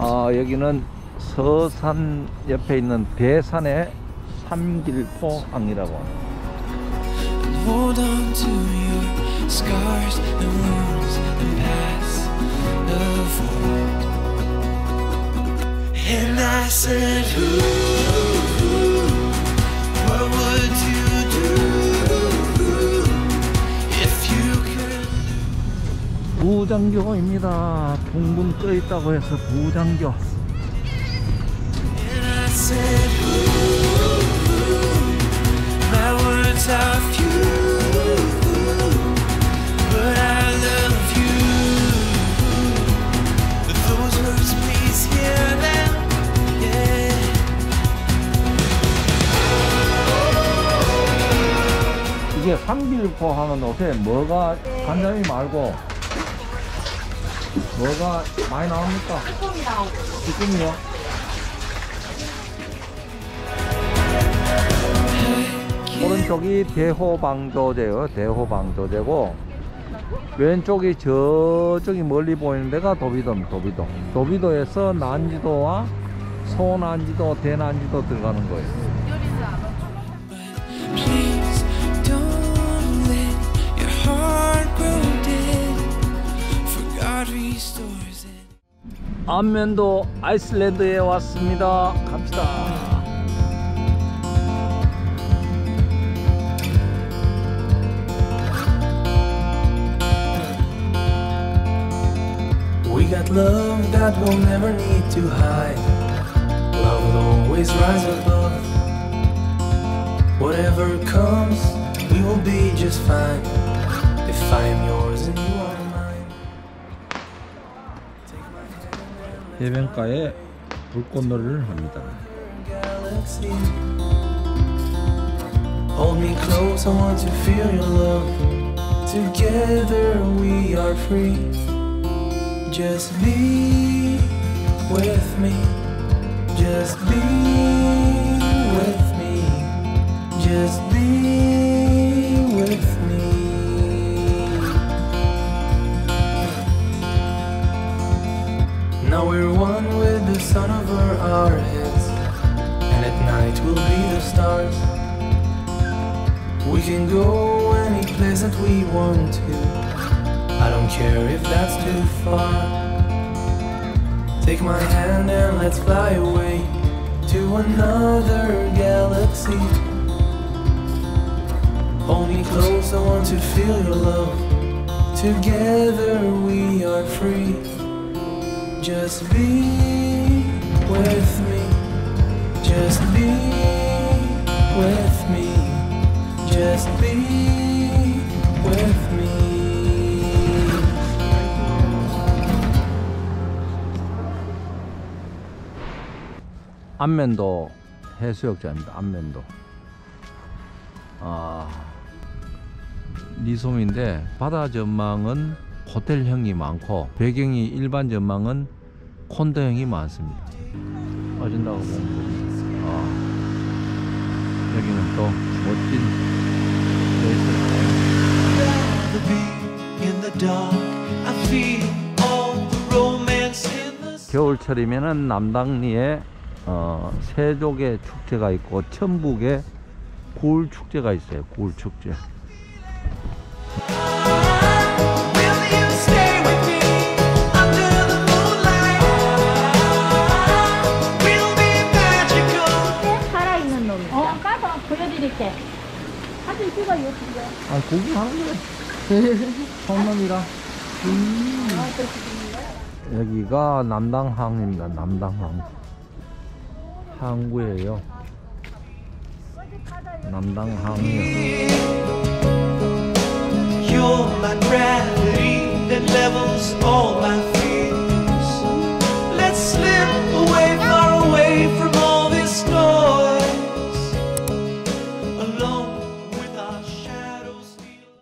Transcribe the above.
아, 여기는 서산 옆에 있는 대산의 삼길포항이라고. And I said, Who, 부장교입니다. 붕붕 떠 있다고 해서. Yeah. 이게 삼길포항은 옷에 뭐가 간장이 말고 뭐가 많이 나옵니까? 쭈꾸미 나오고 지금요? 오른쪽이 대호방도제요. 대호방도제고 왼쪽이 저쪽이 멀리 보이는 데가 도비도입니다. 도비도. 도비도에서 난지도와 소난지도, 대난지도 들어가는 거예요. 안면도 아이슬란드에 왔습니다. 갑시다. We got love that we'll never need to hide. Love will always rise above. Whatever comes, we will be just fine. If I am yours and you 해변가에 불꽃놀이를 합니다. Galaxy. Hold me close, I want to feel your love. Together we are free. Just be with me. Just be with me. Just Now we're one with the sun over our heads, and at night we'll be the stars. We can go any place that we want to. I don't care if that's too far. Take my hand and let's fly away to another galaxy. Hold me close, I want to feel your love. Together we are free. Just be with me. Just be with me. Just be with me. 안면도 해수욕장입니다. 안면도. 아, 리솜인데 바다 전망은 호텔형이 많고 배경이 일반 전망은 콘도형이 많습니다. 빠진다고 보면 됩니다. 아, 여기는 또 멋진 겨울철이면은 남당리에 어, 세족의 축제가 있고 천북에 굴 축제가 있어요. 굴 축제. 찍어요, 지금. 아 고기 하는 거래. 손놈이라. 여기가 남당항입니다. 남당항. 항구예요. 남당항이요.